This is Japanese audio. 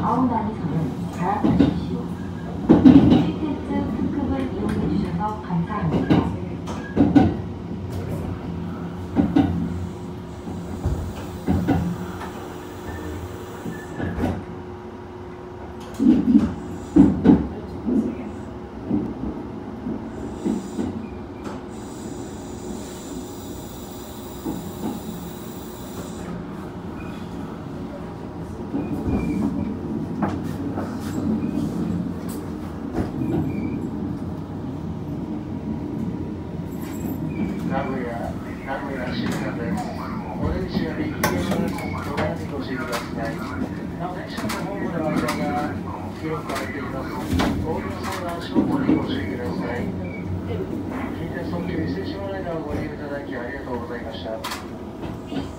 아 우, 나, 이세상 에. を変えています合流にください近鉄特ライーご利用いただきありがとうございました。